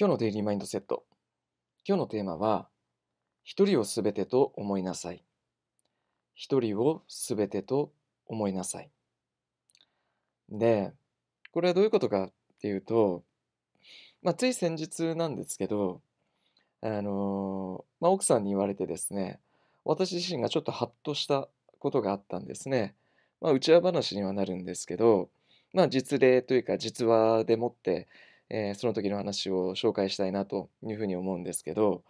今日のデイリーマインドセット。今日のテーマは、一人をすべてと思いなさい。一人をすべてと思いなさい。で、これはどういうことかっていうと、まあ、つい先日なんですけど、あのまあ、奥さんに言われてですね、私自身がちょっとハッとしたことがあったんですね。まあ、内輪話にはなるんですけど、まあ、実例というか実話でもって、えーその時の話を紹介したいなというふうに思うんですけど、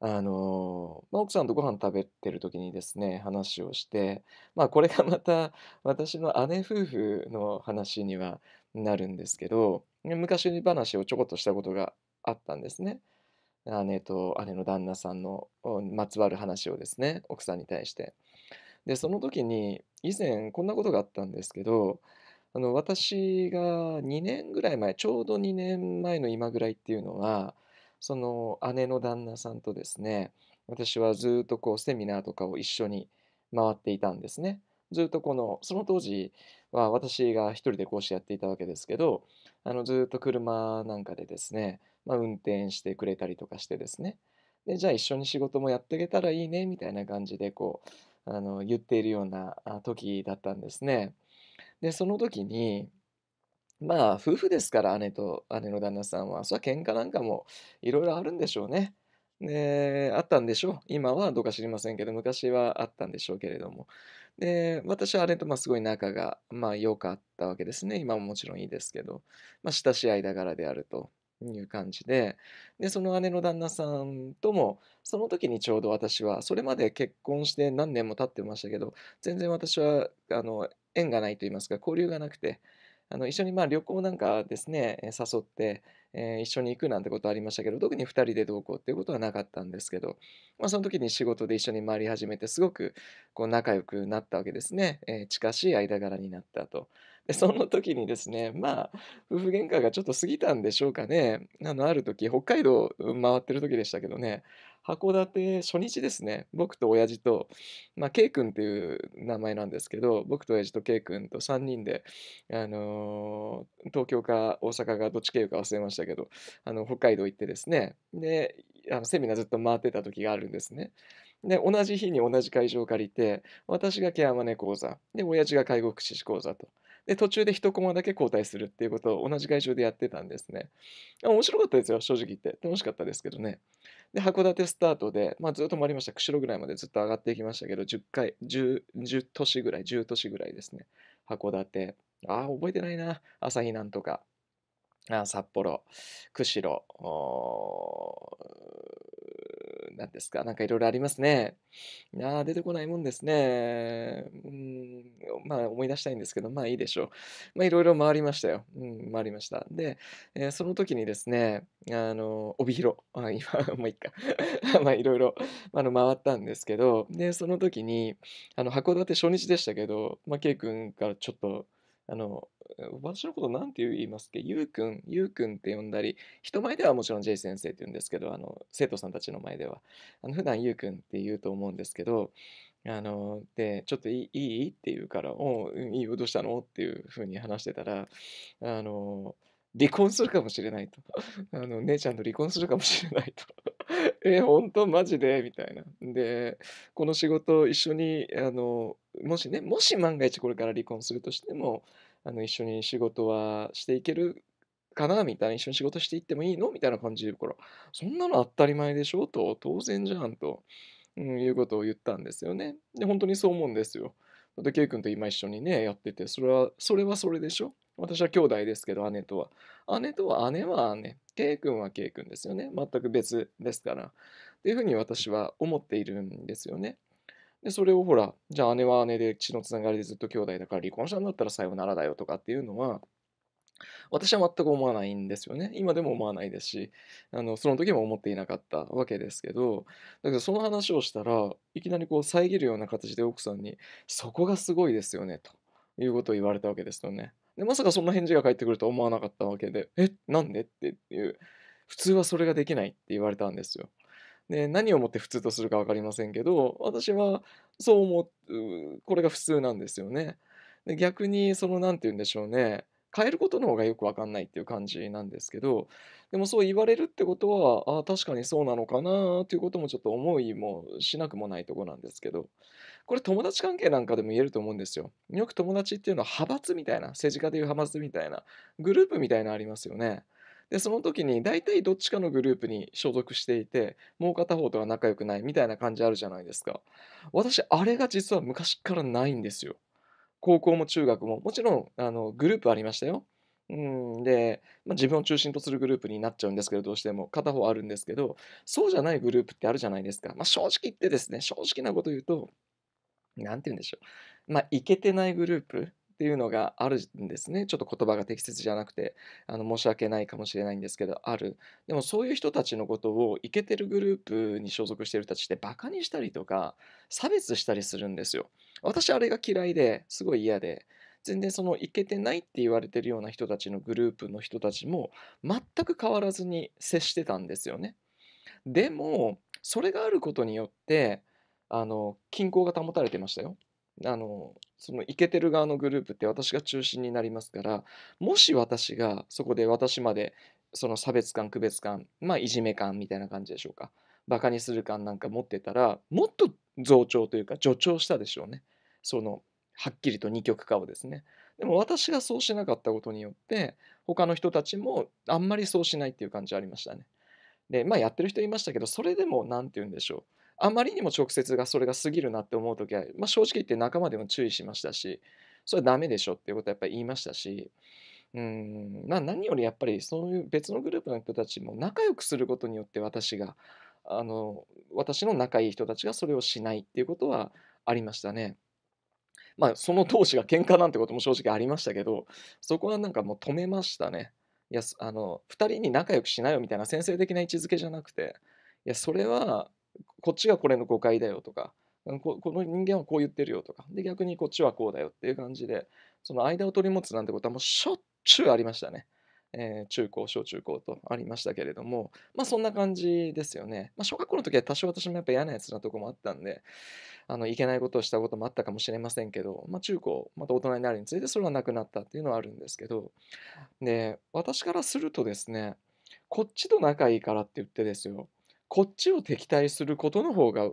あのまあ、奥さんとご飯食べてる時にですね、話をして、まあ、これがまた私の姉夫婦の話にはなるんですけど、昔話をちょこっとしたことがあったんですね。姉と姉の旦那さんのまつわる話をですね、奥さんに対して。で、その時に以前こんなことがあったんですけど、あの私が2年ぐらい前、ちょうど2年前の今ぐらいっていうのは、その姉の旦那さんとですね、私はずっとこうセミナーとかを一緒に回っていたんですね。ずっとこの、その当時は私が一人で講師やっていたわけですけど、あのずっと車なんかでですね、まあ、運転してくれたりとかしてですね、で、じゃあ一緒に仕事もやっていけたらいいねみたいな感じでこう、あの言っているような時だったんですね。で、その時に、まあ、夫婦ですから、姉と姉の旦那さんは。それは喧嘩なんかもいろいろあるんでしょうね。で、あったんでしょう。今はどうか知りませんけど、昔はあったんでしょうけれども。で、私は姉とまあすごい仲がまあ良かったわけですね。今ももちろんいいですけど、まあ親しい間柄であるという感じで、で、その姉の旦那さんとも、その時にちょうど私は、それまで結婚して何年も経ってましたけど、全然私は、あの、縁がないと言いますか、交流がなくて、あの一緒にまあ旅行なんかですね、誘って、えー一緒に行くなんてことありましたけど、特に2人でどうこうっていうことはなかったんですけど、まあ、その時に仕事で一緒に回り始めて、すごくこう仲良くなったわけですね。えー近しい間柄になったと。で、その時にですね、まあ、夫婦喧嘩がちょっと過ぎたんでしょうかね。あの、ある時、北海道回ってる時でしたけどね、函館初日ですね、僕と親父と、まあ、K 君っていう名前なんですけど、僕と親父と K 君と3人で、あのー東京か大阪かどっち経由か忘れましたけど、あの北海道行ってですね、で、あのセミナーずっと回ってた時があるんですね。で、同じ日に同じ会場を借りて、私がケアマネ講座、で、親父が介護福祉士講座と。で、途中で一コマだけ交代するっていうことを同じ会場でやってたんですね。面白かったですよ、正直言って。楽しかったですけどね。で、函館スタートで、まあ、ずっと回りました。釧路ぐらいまでずっと上がっていきましたけど、10回、10、10都市ぐらい、10都市ぐらいですね。函館。ああ、覚えてないな。朝日なんとか。あ札幌、釧路、おーなんですか、なんかいろいろありますね。あ出てこないもんですね。うん、まあ思い出したいんですけど、まあいいでしょう。まあいろいろ回りましたよ。うん、回りました。で、えーその時にですね、あの、帯広、あ、今、もういいか。まあいろいろ、あの、回ったんですけど、で、その時に、あの、函館初日でしたけど、まあ、ケイ君からちょっと、あの、私のことなんて言いますっけ？ゆうくん、ゆうくんって呼んだり、人前ではもちろん J 先生って言うんですけど、あの、生徒さんたちの前では、あの普段ゆうくんって言うと思うんですけど、あの、で、ちょっといいいい？って言うから、おう、いいよ、どうしたの？っていうふうに話してたら、あの、離婚するかもしれないと。あの、姉ちゃんと離婚するかもしれないと。え、本当？マジで？みたいな。で、この仕事一緒に、あの、もしね、もし万が一これから離婚するとしても、あの、一緒に仕事はしていけるかなみたいな、一緒に仕事していってもいいの？みたいな感じで言うから、そんなの当たり前でしょ？と、当然じゃんと、うん、いうことを言ったんですよね。で、本当にそう思うんですよ。だって、ケイ君と今一緒にね、やってて、それは、それはそれでしょ？私は兄弟ですけど、姉とは。姉とは、姉は姉。ケイ君はケイ君ですよね。全く別ですから。っていうふうに私は思っているんですよね。で、それをほら、じゃあ姉は姉で血のつながりでずっと兄弟だから離婚したんだったらさよならだよとかっていうのは、私は全く思わないんですよね。今でも思わないですし、あの、その時も思っていなかったわけですけど、だけどその話をしたらいきなりこう遮るような形で奥さんに「そこがすごいですよね」ということを言われたわけですよね。で、まさかそんな返事が返ってくるとは思わなかったわけで「え、なんで？」っていう普通はそれができないって言われたんですよ。で、何をもって普通とするか分かりませんけど、私はそう思う、これが普通なんですよね。で、逆にその何て言うんでしょうね、変えることの方がよくわかんないっていう感じなんですけど、でもそう言われるってことは、あ確かにそうなのかなっていうこともちょっと思いもしなくもないとこなんですけど、これ友達関係なんかでも言えると思うんですよ。よく友達っていうのは派閥みたいな、政治家でいう派閥みたいな、グループみたいなのありますよね。で、その時に大体どっちかのグループに所属していて、もう片方とは仲良くないみたいな感じあるじゃないですか。私、あれが実は昔からないんですよ。高校も中学も。もちろん、あの、グループありましたよ。うん、で、まあ、自分を中心とするグループになっちゃうんですけど、どうしても片方あるんですけど、そうじゃないグループってあるじゃないですか。まあ、正直言ってですね、正直なこと言うと、なんて言うんでしょう。まあ、いけてないグループっていうのがあるんですね。ちょっと言葉が適切じゃなくて、あの申し訳ないかもしれないんですけど、ある。でもそういう人たちのことをイケてるグループに所属している人たちってバカにしたりとか、差別したりするんですよ。私あれが嫌いですごい嫌で、全然そのイケてないって言われてるような人たちのグループの人たちも全く変わらずに接してたんですよね。でも、それがあることによって、あの、均衡が保たれてましたよ。あの、そのイケてる側のグループって私が中心になりますから、もし私がそこで私までその差別感、区別感、まあいじめ感みたいな感じでしょうか。バカにする感なんか持ってたら、もっと増長というか助長したでしょうね。その、はっきりと二極化をですね。でも私がそうしなかったことによって、他の人たちもあんまりそうしないっていう感じありましたね。で、まあやってる人いましたけど、それでも何て言うんでしょう。あまりにも直接がそれが過ぎるなって思う時は、まあ、正直言って仲間でも注意しましたし、それはダメでしょっていうことはやっぱり言いましたし、うん、まあ何よりやっぱりそういう別のグループの人たちも仲良くすることによって私が、あの、私の仲いい人たちがそれをしないっていうことはありましたね。まあその同士が喧嘩なんてことも正直ありましたけど、そこはなんかもう止めましたね。いや、あの、2人に仲良くしなよみたいな先生的な位置づけじゃなくて、いや、それはこっちがこれの誤解だよとか、この人間はこう言ってるよとか、で、逆にこっちはこうだよっていう感じで、その間を取り持つなんてことはもうしょっちゅうありましたね。えー、中高、小中高とありましたけれども、まあそんな感じですよね。まあ小学校の時は多少私もやっぱ嫌なやつなとこもあったんで、あのいけないことをしたこともあったかもしれませんけど、まあ中高、また大人になるについてそれはなくなったっていうのはあるんですけど、で、私からするとですね、こっちと仲いいからって言ってですよ、こっちを敵対することの方が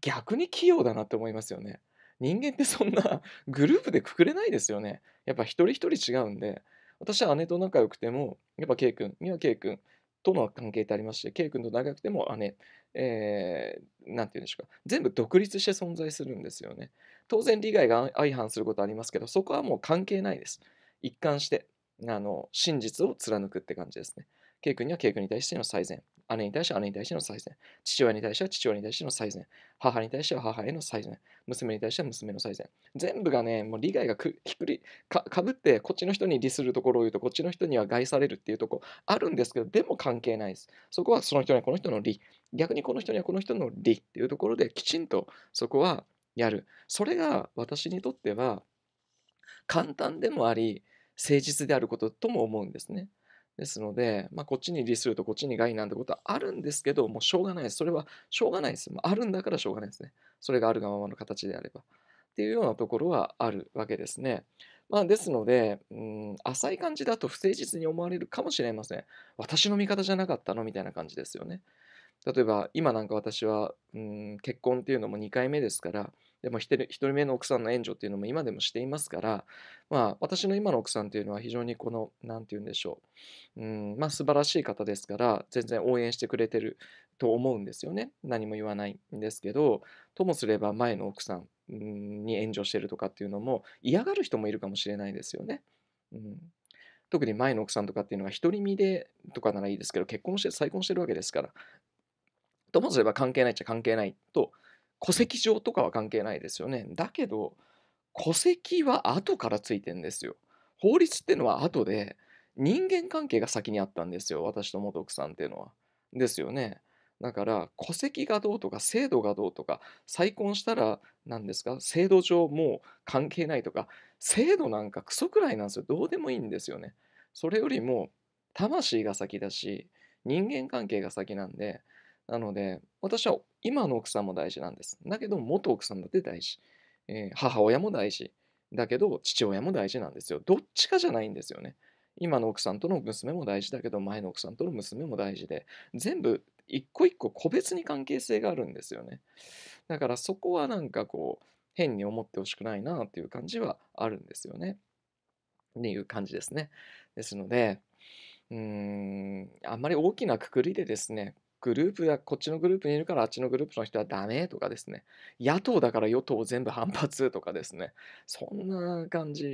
逆に器用だなって思いますよね。人間ってそんな グループでくくれないですよね。やっぱ一人一人違うんで、私は姉と仲良くても、やっぱ K 君には K 君との関係ってありまして、K 君と仲良くても姉、えー、なんて言うんでしょうか、全部独立して存在するんですよね。当然利害が相反することありますけど、そこはもう関係ないです。一貫して、あの、真実を貫くって感じですね。K 君には K 君に対しての最善。姉に対して姉に対しての最善。父親に対しては父親に対しての最善。母に対しては母への最善。娘に対しては娘の最善。全部がね、もう利害がくひっくりかかぶって、こっちの人に利するところを言うと、こっちの人には害されるっていうとこあるんですけど、でも関係ないです。そこはその人にはこの人の利。逆にこの人にはこの人の利っていうところで、きちんとそこはやる。それが私にとっては簡単でもあり、誠実であることとも思うんですね。ですので、まあ、こっちに利するとこっちに害なんてことはあるんですけど、もうしょうがないです。それはしょうがないです。あるんだからしょうがないですね。それがあるがままの形であれば。っていうようなところはあるわけですね。まあ、ですので、うん、浅い感じだと不誠実に思われるかもしれません。私の味方じゃなかったのみたいな感じですよね。例えば、今なんか私は、うん、結婚っていうのも2回目ですから、でも1人目の奥さんの援助っていうのも今でもしていますから、まあ、私の今の奥さんっていうのは非常にこの、何て言うんでしょう、うん、まあ素晴らしい方ですから、全然応援してくれてると思うんですよね。何も言わないんですけど、ともすれば前の奥さんに援助してるとかっていうのも嫌がる人もいるかもしれないですよね。うん、特に前の奥さんとかっていうのは独り身でとかならいいですけど、結婚して再婚してるわけですから、ともすれば関係ないっちゃ関係ないと戸籍上とかは関係ないですよね。だけど、戸籍は後からついてんですよ。法律っていうのは後で、人間関係が先にあったんですよ。私と元奥さんっていうのは。ですよね。だから、戸籍がどうとか、制度がどうとか、再婚したら、何ですか、制度上もう関係ないとか、制度なんかクソくらいなんですよ。どうでもいいんですよね。それよりも、魂が先だし、人間関係が先なんで、なので、私は今の奥さんも大事なんです。だけど、元奥さんだって大事。えー、母親も大事。だけど父親も大事なんですよ。どっちかじゃないんですよね。今の奥さんとの娘も大事だけど前の奥さんとの娘も大事で全部一個一個個別に関係性があるんですよね。だからそこはなんかこう変に思ってほしくないなっていう感じはあるんですよね。っていう感じですね。ですので、うーん、あんまり大きなくくりでですね、グループがこっちのグループにいるからあっちのグループの人はダメとかですね、野党だから与党全部反発とかですね、そんな感じ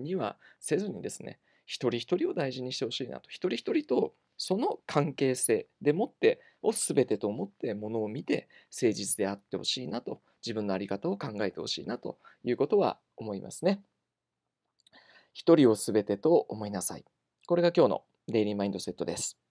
にはせずにですね、一人一人を大事にしてほしいなと、一人一人とその関係性でもってを全てと思ってものを見て誠実であってほしいなと、自分の在り方を考えてほしいなということは思いますね。一人を全てと思いなさい。これが今日のデイリーマインドセットです。